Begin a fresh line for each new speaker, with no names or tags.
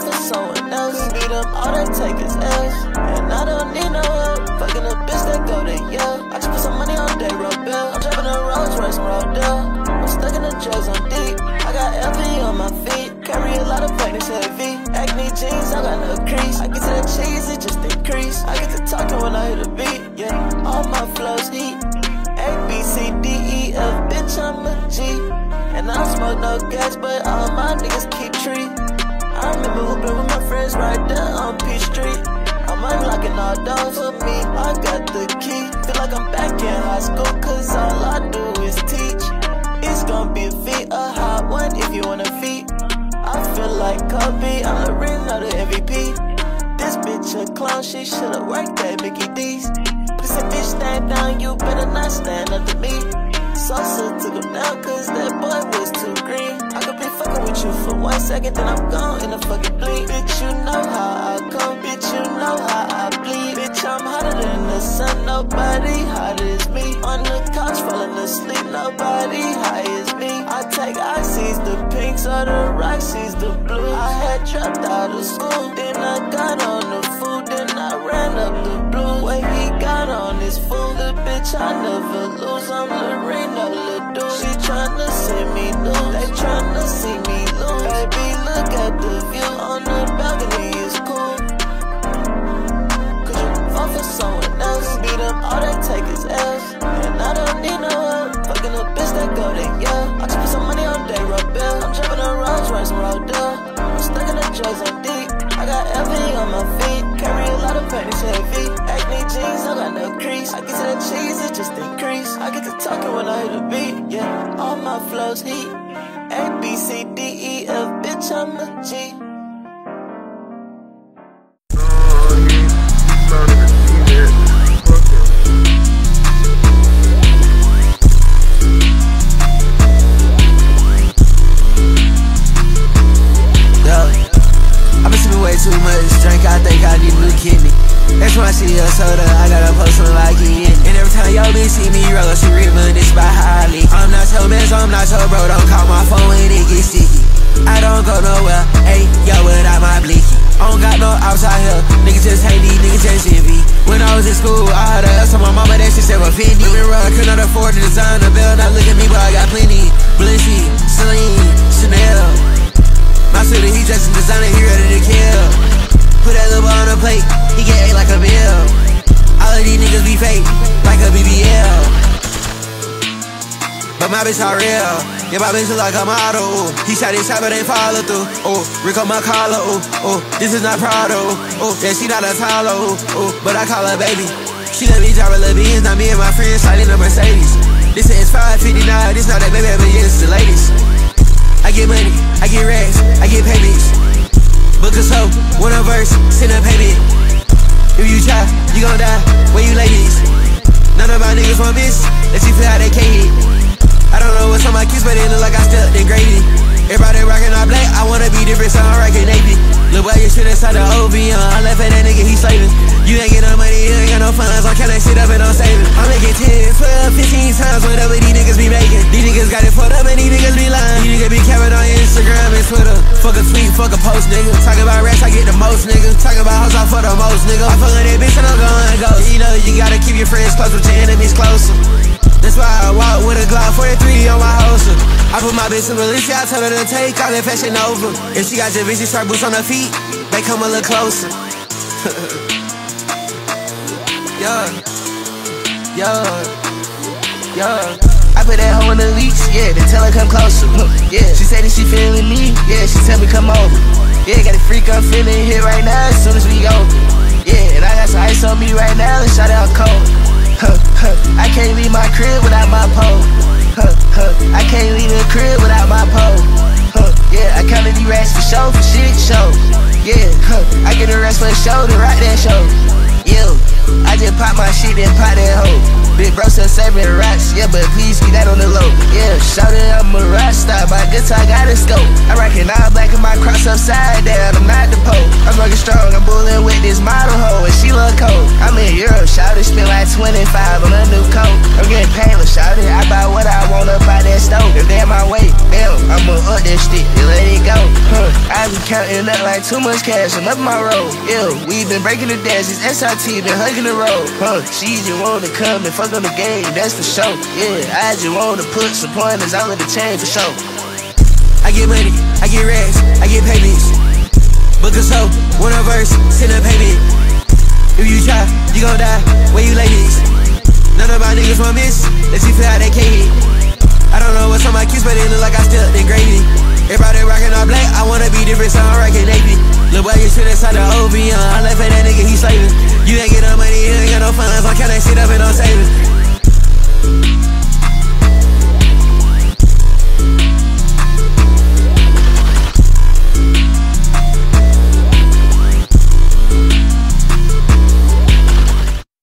fall for someone else. Beat them, all they take is L's. And I don't need no help. Fucking a bitch that go to Yale. I just put some money on day bill. I'm driving a Rolls Royce all doors for me, I got the key. Feel like I'm back in high school, cause all I do is teach. It's gonna be a a hot one if you wanna feat. I feel like Kobe, I'm the ring of the MVP. This bitch a clown, she should've worked at Mickey D's. This bitch stand down, you better not stand up to me. Sosa took him down cause that boy was too green. I could be fucking with you for one second, then I'm gone in a fucking bleed. Bitch, you know nobody hot as me. On the couch, falling asleep, nobody high as me. I take ices, the pinks or the Roxy's, the blue. I had dropped out of school, then I got on the food, then I ran up the blue. When he got on his fool, the bitch I never lose. I'm Lorena Ledoux. She tryna see me lose, they tryna see me lose. Baby, look at the heavy. Acne jeans, I got no crease. I get to the cheese, it just increase. I get to talking when I hit a beat, yeah. All my flows heat. A, B, C, D, E, F, bitch, I'm a G.
I see a soda, I gotta post something like it. And every time y'all bitch see me roll, she reminisce by highly. I'm not so man, so I'm not so bro, don't call my phone when it gets sticky. I don't go nowhere, hey, yo, without my blicky. I don't got no outside here, niggas just hate me, niggas just envy. When I was in school, I had to on my mama that shit said 50. Women run, I could not afford to design a bill, now look at me, but I got plenty. Blincy, Celine, Chanel. Fake, like a BBL. But my bitch are real. Yeah, my bitch look like a model. Ooh. He shot his shot, but ain't follow through. Oh, Rico my collar. Ooh, oh, this is not Prado. Oh, yeah, she not a Tyler. Oh, oh, but I call her baby. She let me drive a little Benz, now me and my friends sliding a Mercedes. This is 559, this not that baby, but yeah, it's the latest. I get money, I get racks, I get payments. Book a soap, one a verse, send a payment. If you try, you gon' die. Where you ladies? None of my niggas want miss. Let you feel how they can't hit. I don't know what's on my kids, but they look like I stepped in gravy. Everybody rockin' all black, I wanna be different, so I'm rockin' navy. Look boy, you should inside the OV, uh, I left at that nigga, he slavin'. You ain't get no money, you ain't got no funds, on can I sit up and I'm saving? I'm making 10, 12, 15 times whatever these niggas be making. These niggas got it fucked up and these niggas be lying. These niggas be capping on Instagram and Twitter. Fuck a tweet, fuck a post, nigga. Talk about rats, I get the most, nigga. Talk about hoes, I fuck the most, nigga. I fuck on that bitch and I'm going ghost. You gotta keep your friends close, but your enemies closer. That's why I walk with a Glock 43 on my holster. I put my bitch in Valencia, I tell her to take all that fashion over. If she got your start boots on her feet, they come a little closer. yeah, yeah, yeah. I put that hoe in the leash, yeah, then tell her come closer. Yeah, she said that she feeling me, yeah, she tell me come over. Yeah, got a freak, I'm feeling here right now as soon as we go. Yeah, and I got some ice on me right now, and shot out cold. Huh, huh, I can't leave my crib without my pole. Huh, huh, I can't leave the crib without my pole. Huh, yeah, I counted these racks for show, for shit show. Yeah, huh, I get a rest for the show to rock that show. Yeah, I just pop my shit and pop that hoe. Big bro said seven racks, yeah, but please keep that on the low. Yeah, shout it, I'm a rock star, my guitar got a scope. I rockin' all black and my cross upside strong, I'm bullin' with this model hoe, and she look cold. I'm in Europe, shout it, spend like 25 on a new coat. I'm getting painless, shout it, I buy what I want up by that stove. If they my way, damn, I'ma up that stick and let it go. Huh, I
be counting up like too much cash, I'm up my road. Yeah, we been breaking the dashes, SRT been hugging the road. Huh, she just wanna come and fuck on the game, that's for sure. Yeah, I just wanna put some pointers out of the chain for sure.
I get money, I get racks, I get payments. Book a soul, one a verse, send a payment. If you try, you gon' die. Where you this? None of my niggas want miss. Let's see how they can't. I don't know what's on my kids, but it look like I still gravy. Everybody rockin' all black, I wanna be different, so I'm rockin' navy. Lil' boy, you sit inside the OV, uh, I left for that nigga, he slavin'. You ain't get no money, you ain't got no funds, I can't sit up and no savings.